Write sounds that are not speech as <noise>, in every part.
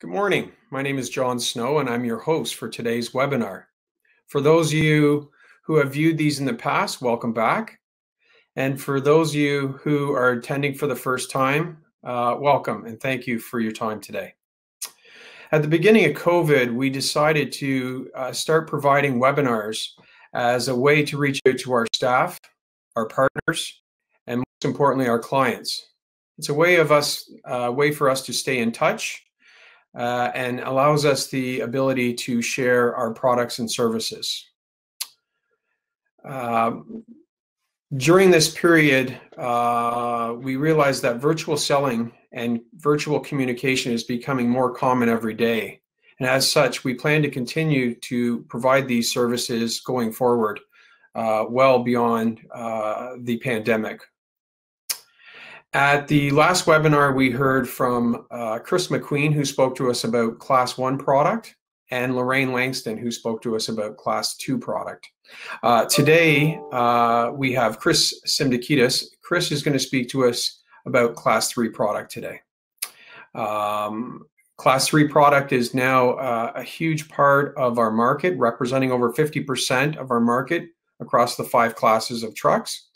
Good morning. My name is John Snow, and I'm your host for today's webinar. For those of you who have viewed these in the past, welcome back. And for those of you who are attending for the first time, uh, welcome and thank you for your time today. At the beginning of COVID, we decided to uh, start providing webinars as a way to reach out to our staff, our partners, and most importantly, our clients. It's a way of us, a uh, way for us to stay in touch uh, and allows us the ability to share our products and services. Um, during this period, uh, we realized that virtual selling and virtual communication is becoming more common every day. And as such, we plan to continue to provide these services going forward uh, well beyond uh, the pandemic. At the last webinar, we heard from uh, Chris McQueen, who spoke to us about Class 1 product, and Lorraine Langston, who spoke to us about Class 2 product. Uh, today, uh, we have Chris Simtikidis. Chris is going to speak to us about Class 3 product today. Um, class 3 product is now uh, a huge part of our market, representing over 50% of our market across the five classes of trucks.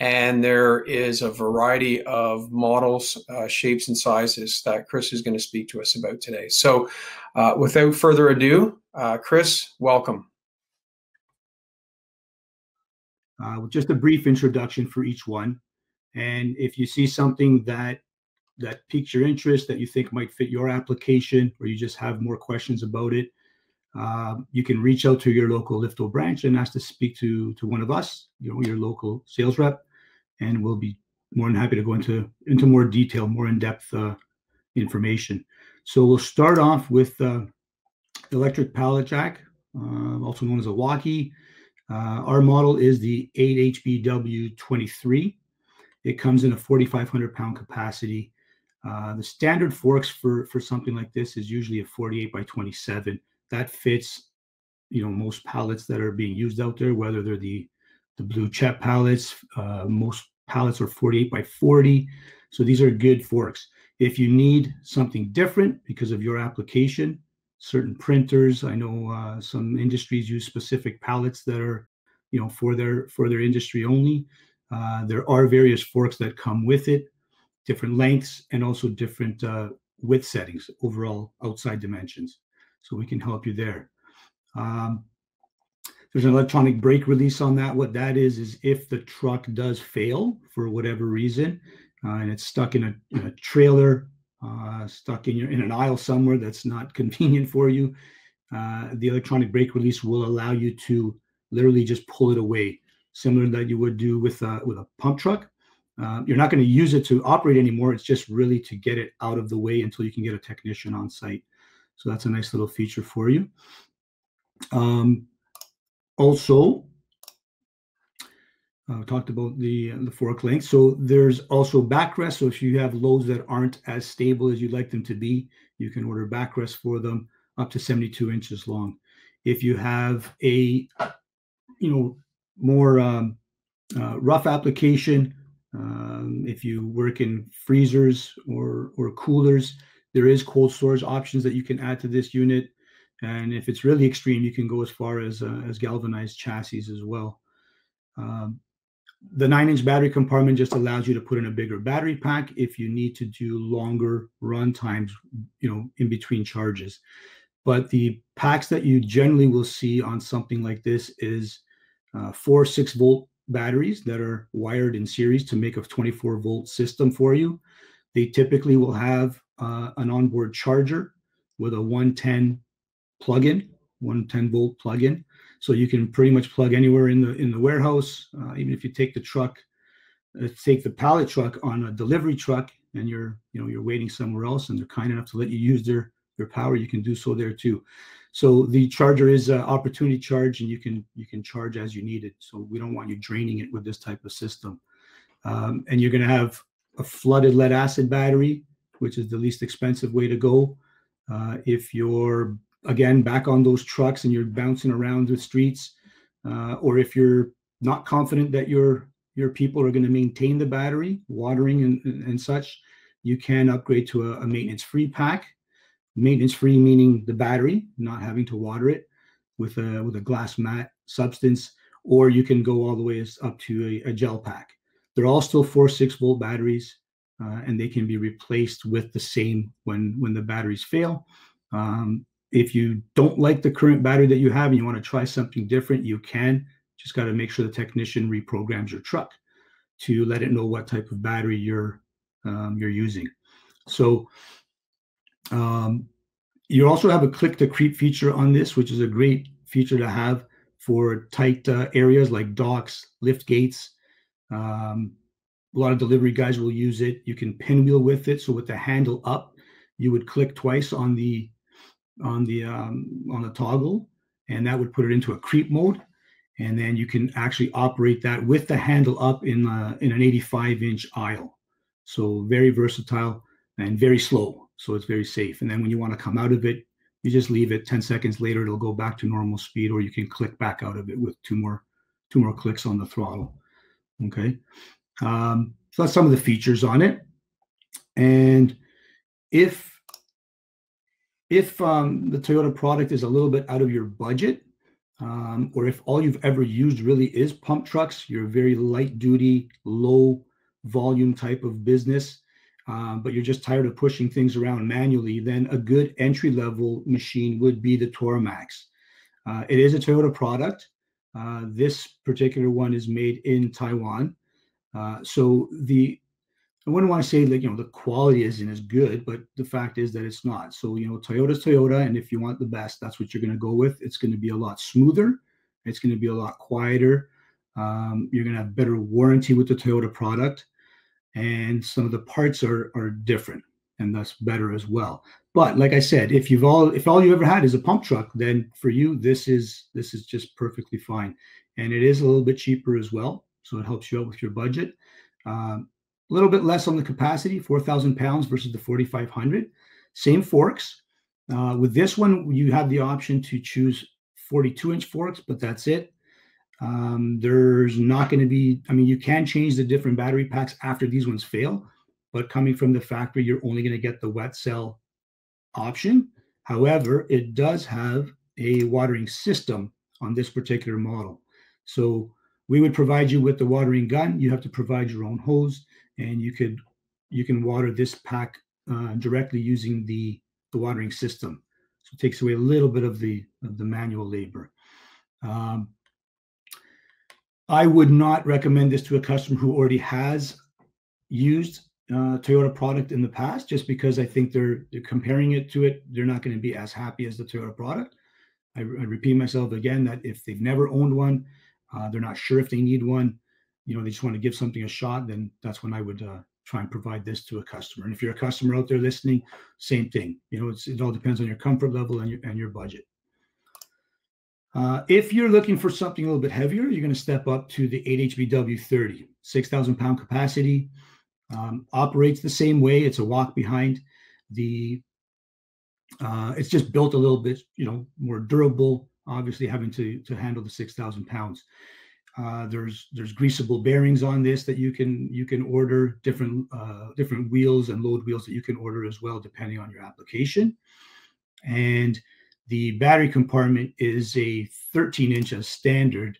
And there is a variety of models, uh, shapes, and sizes that Chris is going to speak to us about today. So, uh, without further ado, uh, Chris, welcome. Uh, just a brief introduction for each one. And if you see something that that piques your interest, that you think might fit your application, or you just have more questions about it, uh, you can reach out to your local Liftow branch and ask to speak to to one of us, you know, your local sales rep, and we'll be more than happy to go into into more detail, more in depth uh, information. So we'll start off with uh, electric pallet jack, uh, also known as a walkie. Uh, our model is the 8HBW23. It comes in a 4,500 pound capacity. Uh, the standard forks for, for something like this is usually a 48 by 27. That fits, you know, most pallets that are being used out there, whether they're the the blue CHEP pallets. Uh, most pallets are 48 by 40. So these are good forks. If you need something different because of your application, certain printers. I know uh, some industries use specific pallets that are, you know, for their for their industry only. Uh, there are various forks that come with it, different lengths and also different uh, width settings, overall outside dimensions. So we can help you there. Um, there's an electronic brake release on that. What that is is if the truck does fail for whatever reason, uh, and it's stuck in a, in a trailer uh, stuck in your in an aisle somewhere that's not <laughs> convenient for you, uh, the electronic brake release will allow you to literally just pull it away, similar that you would do with a, with a pump truck. Uh, you're not going to use it to operate anymore. It's just really to get it out of the way until you can get a technician on site. So that's a nice little feature for you. Um, also, uh, talked about the the fork length. So there's also backrest. So if you have loads that aren't as stable as you'd like them to be, you can order backrest for them up to 72 inches long. If you have a, you know, more um, uh, rough application, um, if you work in freezers or or coolers, there is cold storage options that you can add to this unit. And if it's really extreme, you can go as far as uh, as galvanized chassis as well. Um, the nine inch battery compartment just allows you to put in a bigger battery pack if you need to do longer run times, you know, in between charges. But the packs that you generally will see on something like this is uh, four six volt batteries that are wired in series to make a 24 volt system for you. They typically will have uh, an onboard charger with a 110 plug-in, 110 volt plug-in. So you can pretty much plug anywhere in the in the warehouse. Uh, even if you take the truck, uh, take the pallet truck on a delivery truck, and you're you know you're waiting somewhere else, and they're kind enough to let you use their their power, you can do so there too. So the charger is an opportunity charge, and you can you can charge as you need it. So we don't want you draining it with this type of system. Um, and you're going to have a flooded lead acid battery, which is the least expensive way to go. Uh, if you're again back on those trucks and you're bouncing around the streets, uh, or if you're not confident that your your people are going to maintain the battery, watering and, and, such, you can upgrade to a, a maintenance free pack. maintenance free, meaning the battery, not having to water it with a with a glass mat substance, or you can go all the way up to a, a gel pack. They're all still four six volt batteries, uh, and they can be replaced with the same when when the batteries fail. Um, if you don't like the current battery that you have and you want to try something different, you can. Just got to make sure the technician reprograms your truck to let it know what type of battery you're um, you're using. So um, you also have a click to creep feature on this, which is a great feature to have for tight uh, areas like docks, lift gates. Um, a lot of delivery guys will use it. You can pinwheel with it. So with the handle up, you would click twice on the on the um, on the toggle, and that would put it into a creep mode. And then you can actually operate that with the handle up in uh, in an 85 inch aisle. So very versatile and very slow. So it's very safe. And then when you want to come out of it, you just leave it 10 seconds later, it'll go back to normal speed, or you can click back out of it with two more two more clicks on the throttle. Okay. Um, so that's some of the features on it. And if if um, the Toyota product is a little bit out of your budget, um, or if all you've ever used really is pump trucks, you're a very light duty, low volume type of business, um, but you're just tired of pushing things around manually, then a good entry level machine would be the Tora-Max. Uh, it is a Toyota product. Uh, this particular one is made in Taiwan. Uh, so the I wouldn't want to say like you know the quality isn't as good, but the fact is that it's not. So you know Toyota's Toyota, and if you want the best, that's what you're going to go with. It's going to be a lot smoother. It's going to be a lot quieter. Um, you're going to have better warranty with the Toyota product, and some of the parts are are different, and that's better as well. But like I said, if you've all if all you ever had is a pump truck, then for you this is this is just perfectly fine, and it is a little bit cheaper as well, so it helps you out with your budget. Um, a little bit less on the capacity, 4,000 pounds versus the 4,500. Same forks. Uh, with this one, you have the option to choose 42 inch forks, but that's it. Um, there's not going to be, I mean, you can change the different battery packs after these ones fail, but coming from the factory, you're only going to get the wet cell option. However, it does have a watering system on this particular model. So we would provide you with the watering gun. You have to provide your own hose and you could you can water this pack uh, directly using the the watering system. So it takes away a little bit of the of the manual labor. Um, I would not recommend this to a customer who already has used uh, Toyota product in the past, just because I think they're they're comparing it to it. They're not going to be as happy as the Toyota product. I, I, repeat myself again that if they've never owned one, uh, they're not sure if they need one you know they just want to give something a shot, then that's when I would uh, try and provide this to a customer. And if you're a customer out there listening, same thing. You know, it's it all depends on your comfort level and your and your budget. Uh, if you're looking for something a little bit heavier, you're going to step up to the 8HBW 30, 6,000 pound capacity. Um, operates the same way. It's a walk behind. The uh, it's just built a little bit, you know, more durable. Obviously, having to to handle the 6,000 pounds. Uh, there's there's greasable bearings on this that you can you can order different uh, different wheels and load wheels that you can order as well depending on your application. And the battery compartment is a 13 inch as standard,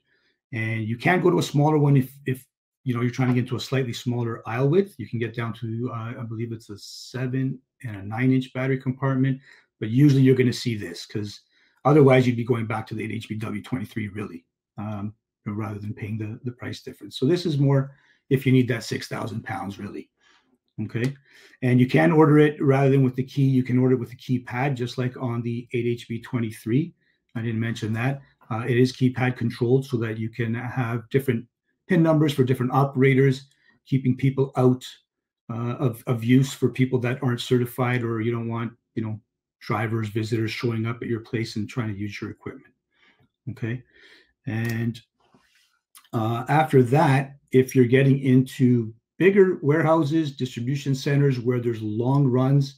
and you can go to a smaller one if if you know you're trying to get to a slightly smaller aisle width. You can get down to uh, I believe it's a seven and a nine inch battery compartment, but usually you're going to see this because otherwise you'd be going back to the HBW 23 really. Um, rather than paying the, the price difference. So this is more if you need that 6,000 pounds really. Okay. And you can order it rather than with the key, you can order it with the keypad, just like on the 8HB23. I didn't mention that. Uh, it is keypad controlled so that you can have different pin numbers for different operators, keeping people out uh, of, of use for people that aren't certified or you don't want, you know, drivers, visitors showing up at your place and trying to use your equipment. Okay. And uh, after that, if you're getting into bigger warehouses, distribution centers where there's long runs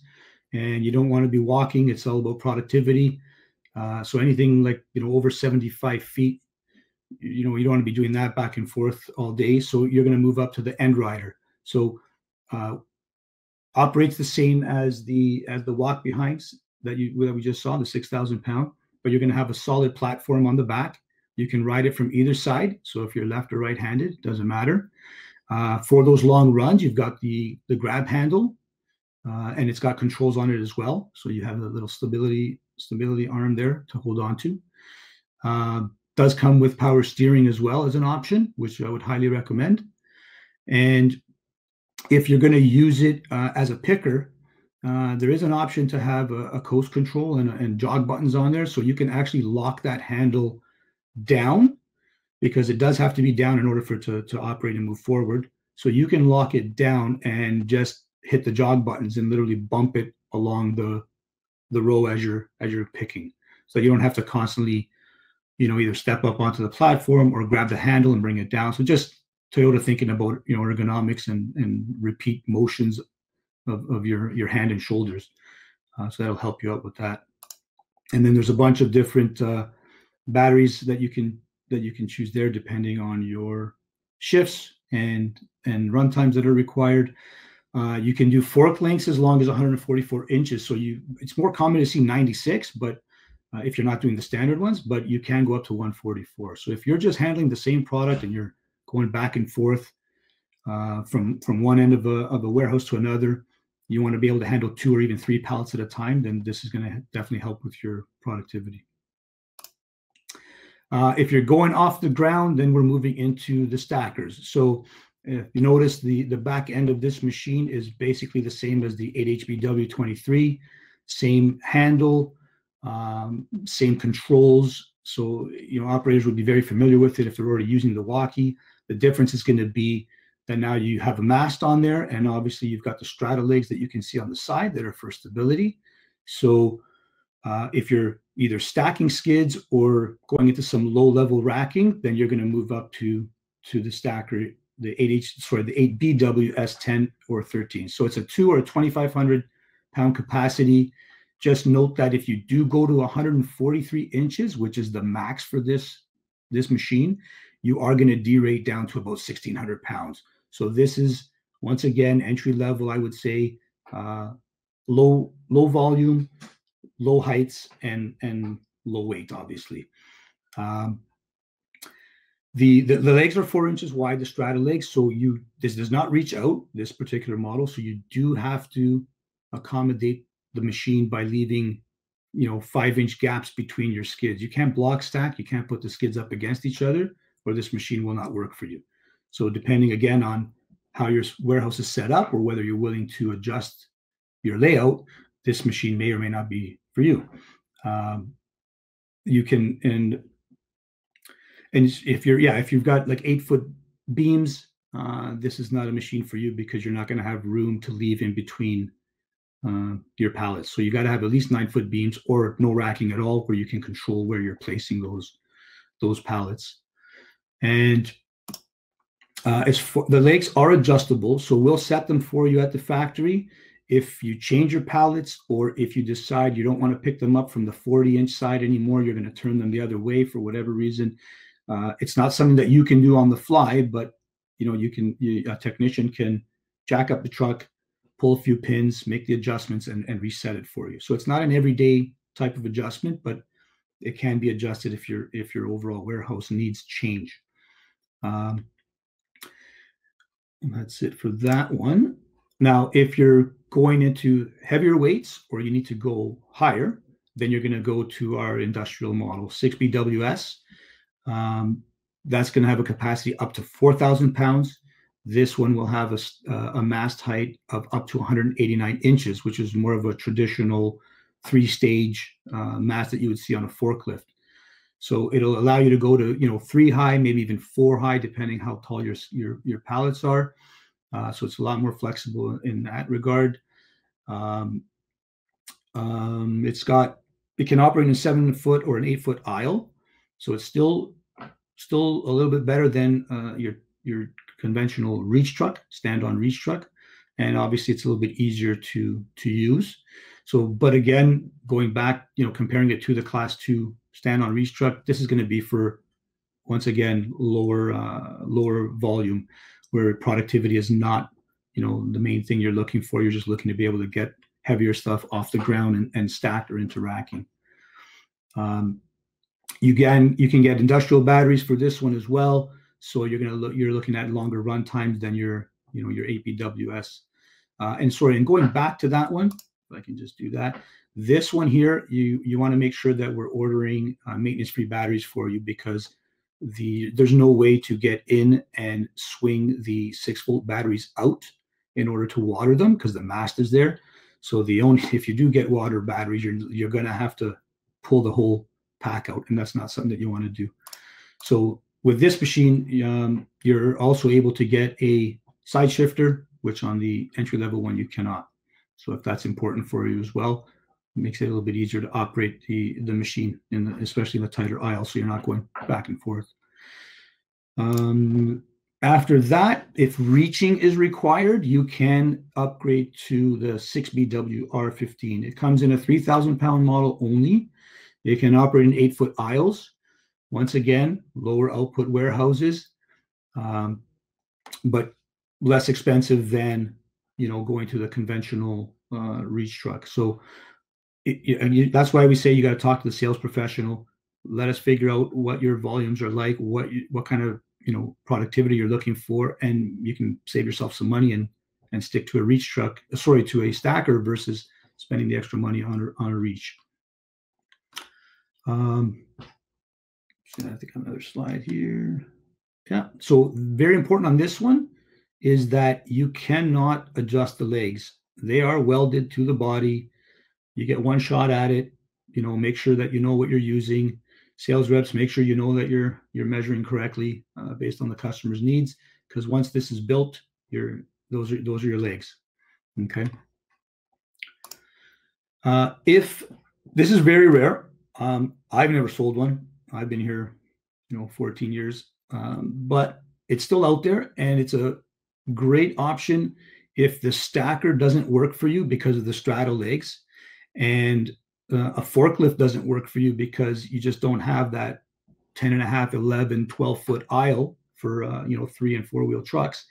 and you don't want to be walking, it's all about productivity. Uh, so anything like you know over 75 feet, you know you don't want to be doing that back and forth all day. So you're going to move up to the end rider. So uh, operates the same as the as the walk behinds. that you that we just saw, the 6,000 pound, but you're going to have a solid platform on the back. You can ride it from either side. So if you're left or right-handed, doesn't matter. Uh, for those long runs, you've got the the grab handle, uh, and it's got controls on it as well. So you have a little stability stability arm there to hold on to. Uh, does come with power steering as well as an option, which I would highly recommend. And if you're going to use it uh, as a picker, uh, there is an option to have a, a coast control and, and, jog buttons on there. So you can actually lock that handle down because it does have to be down in order for it to, to operate and move forward. So you can lock it down and just hit the jog buttons and literally bump it along the the row as you're as you're picking. So you don't have to constantly, you know, either step up onto the platform or grab the handle and bring it down. So just Toyota thinking about you know ergonomics and and repeat motions of, of your your hand and shoulders. Uh, so that'll help you out with that. And then there's a bunch of different uh, batteries that you can that you can choose there depending on your shifts and and run times that are required. Uh, you can do fork lengths as long as 144 inches. So you it's more common to see 96, but uh, if you're not doing the standard ones, but you can go up to 144. So if you're just handling the same product and you're going back and forth uh, from from one end of a of a warehouse to another, you want to be able to handle two or even three pallets at a time. Then this is going to definitely help with your productivity. Uh, if you're going off the ground, then we're moving into the stackers. So if you notice the, the back end of this machine is basically the same as the 8HBW23, same handle, um, same controls. So, you know, operators would be very familiar with it if they're already using the walkie. The difference is going to be that now you have a mast on there, and obviously you've got the straddle legs that you can see on the side that are for stability. So uh, if you're either stacking skids or going into some low level racking, then you're going to move up to to the stacker, the 8H, sorry, the 8BW 10 or 13. So it's a two or a 2,500 pound capacity. Just note that if you do go to 143 inches, which is the max for this this machine, you are going to derate down to about 1,600 pounds. So this is once again entry level. I would say uh, low low volume, low heights and and low weight, obviously. Um, the, the, the legs are four inches wide, the straddle legs. So you this does not reach out this particular model. So you do have to accommodate the machine by leaving, you know, five inch gaps between your skids. You can't block stack. You can't put the skids up against each other, or this machine will not work for you. So depending again on how your warehouse is set up or whether you're willing to adjust your layout, this machine may or may not be for you. Um, you can and and if you're yeah if you've got like eight foot beams, uh, this is not a machine for you because you're not going to have room to leave in between uh, your pallets. So you got to have at least nine foot beams or no racking at all, where you can control where you're placing those those pallets. And uh, it's for, the legs are adjustable, so we'll set them for you at the factory if you change your pallets or if you decide you don't want to pick them up from the 40 inch side anymore, you're going to turn them the other way for whatever reason. Uh, it's not something that you can do on the fly, but you know you can. You, a technician can jack up the truck, pull a few pins, make the adjustments, and, and reset it for you. So it's not an everyday type of adjustment, but it can be adjusted if your if your overall warehouse needs change. Um, that's it for that one. Now, if you're going into heavier weights or you need to go higher, then you're going to go to our industrial model 6BWS. Um, that's going to have a capacity up to 4,000 pounds. This one will have a, uh, a mast height of up to 189 inches, which is more of a traditional three stage uh, mast that you would see on a forklift. So it'll allow you to go to you know three high, maybe even four high, depending how tall your your, your pallets are. Uh, so it's a lot more flexible in that regard. Um, um, it's got it can operate in a seven foot or an eight foot aisle, so it's still still a little bit better than uh, your your conventional reach truck, stand on reach truck, and obviously it's a little bit easier to to use. So, but again, going back, you know, comparing it to the class two stand on reach truck, this is going to be for once again lower uh, lower volume where productivity is not you know the main thing you're looking for you're just looking to be able to get heavier stuff off the ground and, and stacked or into racking. Um, you can you can get industrial batteries for this one as well. So you're gonna look you're looking at longer run times than your you know your APWS. Uh, and sorry, and going back to that one, if I can just do that. This one here, you you want to make sure that we're ordering uh, maintenance-free batteries for you because the there's no way to get in and swing the six volt batteries out in order to water them because the mast is there. So the only <laughs> if you do get water batteries, you're you're gonna have to pull the whole pack out, and that's not something that you want to do. So with this machine, um, you're also able to get a side shifter, which on the entry level one you cannot. So if that's important for you as well, makes it a little bit easier to operate the the machine, in the, especially in the tighter aisle, so you're not going back and forth. Um, after that, if reaching is required, you can upgrade to the 6BW R15. It comes in a 3,000 pound model only. It can operate in eight foot aisles. Once again, lower output warehouses, um, but less expensive than you know going to the conventional uh, reach truck. So, and you, that's why we say you got to talk to the sales professional. Let us figure out what your volumes are like, what you, what kind of you know productivity you're looking for, and you can save yourself some money and and stick to a reach truck. Sorry, to a stacker versus spending the extra money on on a reach. Um, I think another slide here. Yeah. So very important on this one is that you cannot adjust the legs. They are welded to the body. You get one shot at it. You know, make sure that you know what you're using. Sales reps, make sure you know that you're you're measuring correctly uh, based on the customer's needs. Because once this is built, your those are those are your legs. Okay. Uh, if this is very rare, um, I've never sold one. I've been here, you know, 14 years, um, but it's still out there, and it's a great option if the stacker doesn't work for you because of the straddle legs, and uh, a forklift doesn't work for you because you just don't have that 10 and a half, 11, 12 foot aisle for uh, you know three and four wheel trucks.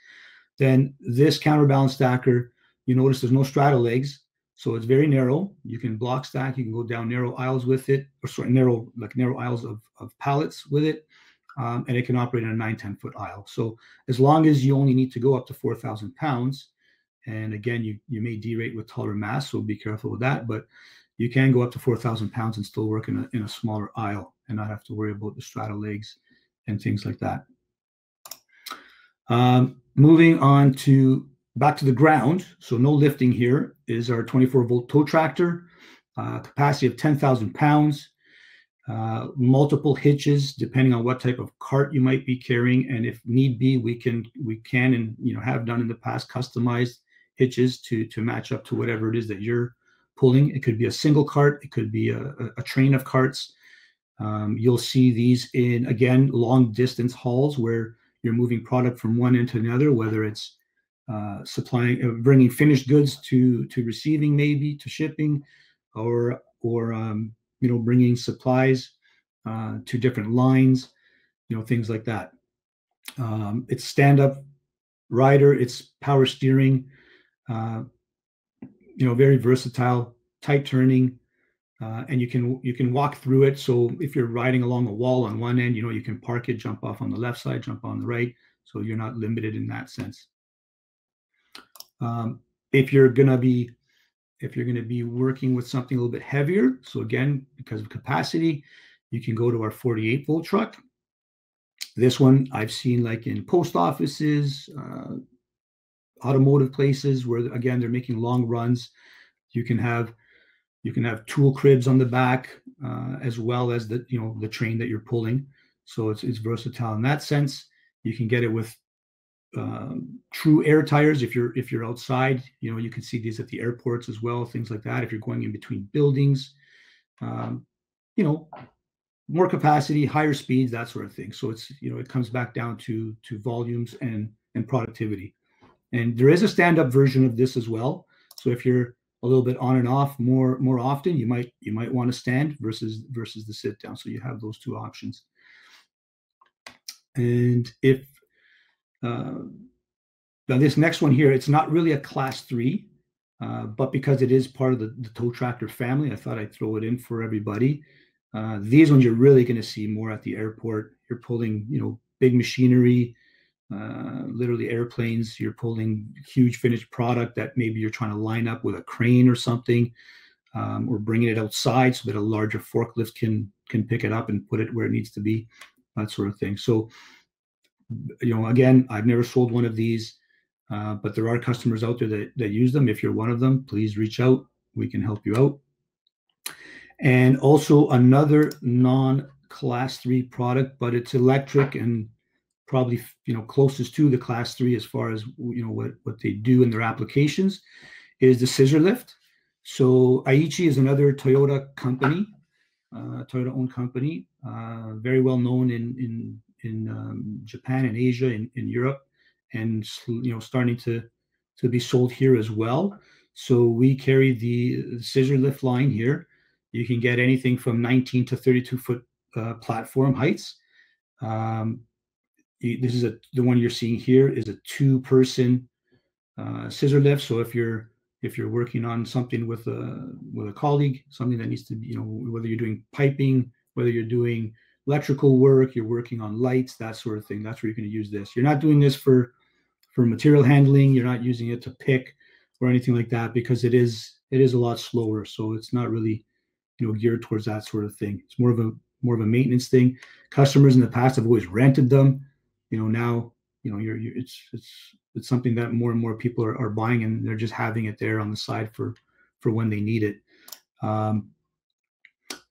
Then this counterbalance stacker, you notice there's no straddle legs. So it's very narrow. You can block stack. You can go down narrow aisles with it, or sorry, narrow like narrow aisles of, of pallets with it, um, and it can operate in a 9, 10 foot aisle. So as long as you only need to go up to 4,000 pounds, and again, you you may derate with taller mass, so be careful with that. But you can go up to 4,000 pounds and still work in a in a smaller aisle and not have to worry about the straddle legs and things like that. Um, moving on to back to the ground, so no lifting here, is our 24 volt tow tractor, uh, capacity of 10,000 pounds, uh, multiple hitches depending on what type of cart you might be carrying, and if need be, we can we can and you know have done in the past customized hitches to to match up to whatever it is that you're pulling. It could be a single cart, it could be a, a train of carts. Um, you'll see these in again long distance hauls where you're moving product from one end to another, whether it's uh, supplying, uh, bringing finished goods to to receiving, maybe to shipping, or or um, you know bringing supplies uh, to different lines, you know things like that. Um, it's stand up rider, it's power steering, uh, you know very versatile, tight turning. Uh, and you can you can walk through it. So if you're riding along a wall on one end, you know you can park it, jump off on the left side, jump on the right. So you're not limited in that sense. Um, if you're to be if you're to be working with something a little bit heavier, so again, because of capacity, you can go to our 48 volt truck. This one I've seen like in post offices, uh, automotive places where again they're making long runs. You can have you can have tool cribs on the back uh, as well as the you know the train that you're pulling. So it's it's versatile in that sense. You can get it with um, true air tires if you're if you're outside you know you can see these at the airports as well things like that if you're going in between buildings um, you know more capacity higher speeds that sort of thing so it's you know it comes back down to to volumes and and productivity and there is a stand-up version of this as well so if you're a little bit on and off more more often you might you might want to stand versus versus the sit down so you have those two options and if uh, now this next one here, it's not really a class three. Uh, but because it is part of the, the, tow tractor family, I thought I'd throw it in for everybody. Uh, these ones you're really going to see more at the airport. You're pulling, you know, big machinery, uh, literally airplanes. You're pulling huge finished product that maybe you're trying to line up with a crane or something, um, or bringing it outside so that a larger forklift can can pick it up and put it where it needs to be, that sort of thing. So, you know, again, I've never sold one of these. Uh, but there are customers out there that, that use them. If you're one of them, please reach out. We can help you out. And also another non class three product, but it's electric and probably you know closest to the class three as far as you know what what they do in their applications is the scissor lift. So Aichi is another Toyota company, uh, Toyota owned company, uh, very well known in in in um, Japan and Asia and in Europe and you know starting to to be sold here as well. So we carry the scissor lift line here. You can get anything from 19 to 32 foot uh, platform heights. Um, this is a the one you're seeing here is a two person uh, scissor lift. So if you're if you're working on something with a with a colleague, something that needs to be you know whether you're doing piping, whether you're doing electrical work, you're working on lights, that sort of thing. That's where you're going to use this. You're not doing this for for material handling. You're not using it to pick or anything like that because it is it is a lot slower. So it's not really you know geared towards that sort of thing. It's more of a more of a maintenance thing. Customers in the past have always rented them. You know now you know you're, you're it's it's it's something that more and more people are, are buying and they're just having it there on the side for for when they need it. Um,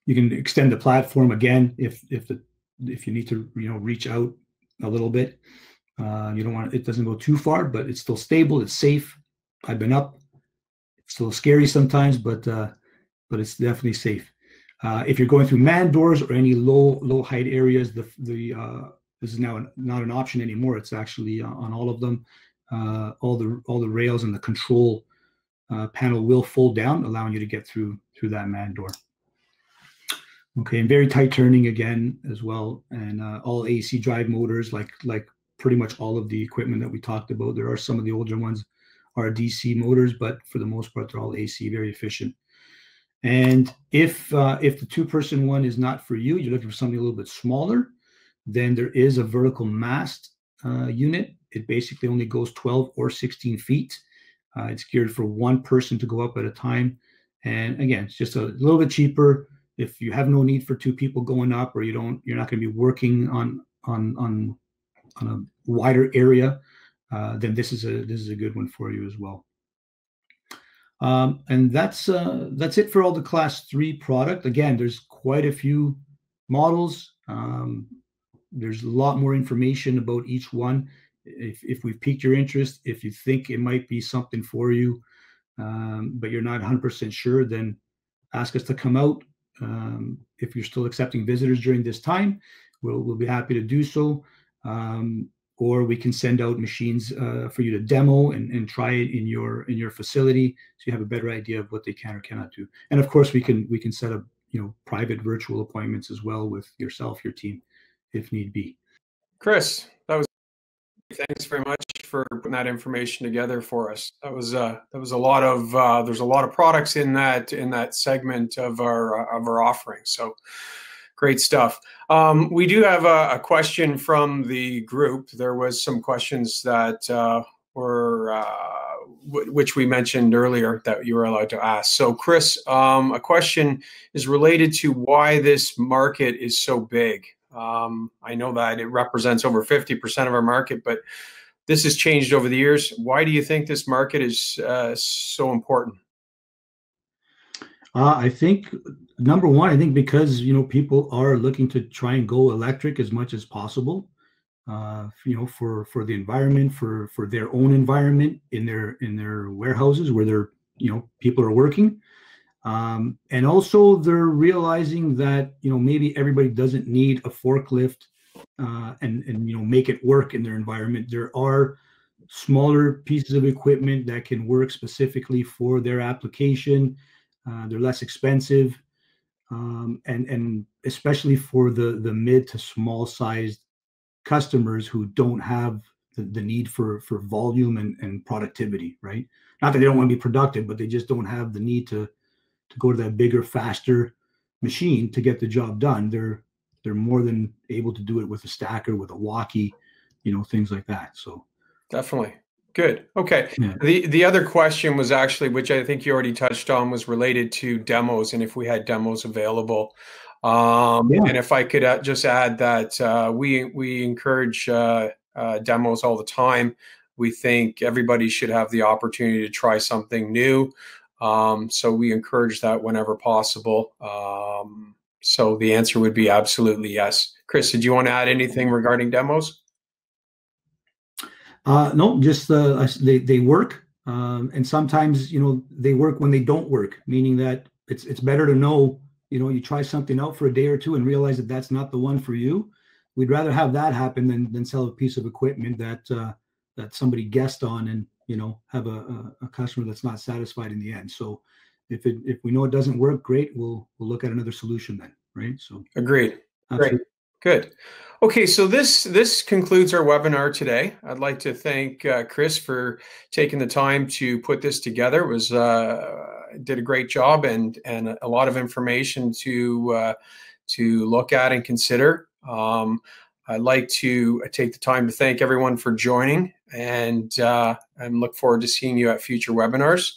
you can extend the platform again if if the if you need to you know reach out a little bit uh, you don't want it doesn't go too far, but it's still stable. It's safe. I've been up. It's still scary sometimes, but uh, but it's definitely safe. Uh, if you're going through man doors or any low low height areas, the the uh, this is now an, not an option anymore. It's actually uh, on all of them. Uh, all the all the rails and the control uh, panel will fold down, allowing you to get through through that man door. Okay, and very tight turning again as well, and uh, all AC drive motors like like pretty much all of the equipment that we talked about. There are some of the older ones are DC motors, but for the most part, they're all AC, very efficient. And if uh, if the two person one is not for you, you're looking for something a little bit smaller, then there is a vertical mast uh, unit. It basically only goes 12 or 16 feet. Uh, it's geared for one person to go up at a time. And again, it's just a little bit cheaper. If you have no need for two people going up, or you don't, you're not going to be working on on on on a wider area, uh, then this is a this is a good one for you as well. Um, and that's uh, that's it for all the class three product. Again, there's quite a few models. Um, there's a lot more information about each one. If if we've piqued your interest, if you think it might be something for you, um, but you're not 100% sure, then ask us to come out. Um, if you're still accepting visitors during this time, we'll we'll be happy to do so um, or we can send out machines uh, for you to demo and, and try it in your in your facility so you have a better idea of what they can or cannot do and of course we can we can set up you know private virtual appointments as well with yourself your team if need be chris that was thanks very much for putting that information together for us that was uh that was a lot of uh there's a lot of products in that in that segment of our uh, of our offering so Great stuff. Um, we do have a, a, question from the group. There was some questions that uh, were, uh, which we mentioned earlier that you were allowed to ask. So, Chris, um, a question is related to why this market is so big. Um, I know that it represents over 50% of our market, but this has changed over the years. Why do you think this market is uh, so important? Uh, I think number one, I think because you know people are looking to try and go electric as much as possible. Uh, you know, for for the environment, for for their own environment in their in their warehouses where they're you know people are working, um, and also they're realizing that you know maybe everybody doesn't need a forklift uh, and and you know make it work in their environment. There are smaller pieces of equipment that can work specifically for their application uh, they're less expensive, um, and and especially for the the mid to small sized customers who don't have the, the need for for volume and, and productivity. Right, not that they don't want to be productive, but they just don't have the need to to go to that bigger, faster machine to get the job done. They're they're more than able to do it with a stacker, with a walkie, you know, things like that. So definitely. Good. Okay. Yeah. The the other question was actually, which I think you already touched on, was related to demos and if we had demos available. Um, yeah. And if I could uh, just add that uh, we we encourage uh, uh, demos all the time. We think everybody should have the opportunity to try something new. Um, so we encourage that whenever possible. Um, so the answer would be absolutely yes. Chris, did you want to add anything regarding demos? Uh, no, just uh, they they work, um, and sometimes you know they work when they don't work, meaning that it's it's better to know you know you try something out for a day or two and realize that that's not the one for you. We'd rather have that happen than than sell a piece of equipment that uh, that somebody guessed on and you know have a, a, customer that's not satisfied in the end. So if it if we know it doesn't work, great. We'll we'll look at another solution then, right? So agreed. Absolutely. Great. Good. Okay, so this this concludes our webinar today. I'd like to thank uh, Chris for taking the time to put this together. It was uh, did a great job and and a lot of information to uh, to look at and consider. Um, I'd like to take the time to thank everyone for joining and uh, and look forward to seeing you at future webinars.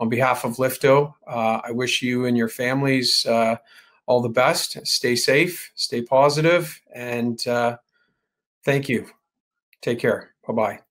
On behalf of Liftow, uh, I wish you and your families uh, all the best. Stay safe, stay positive, and uh, thank you. Take care. Bye bye.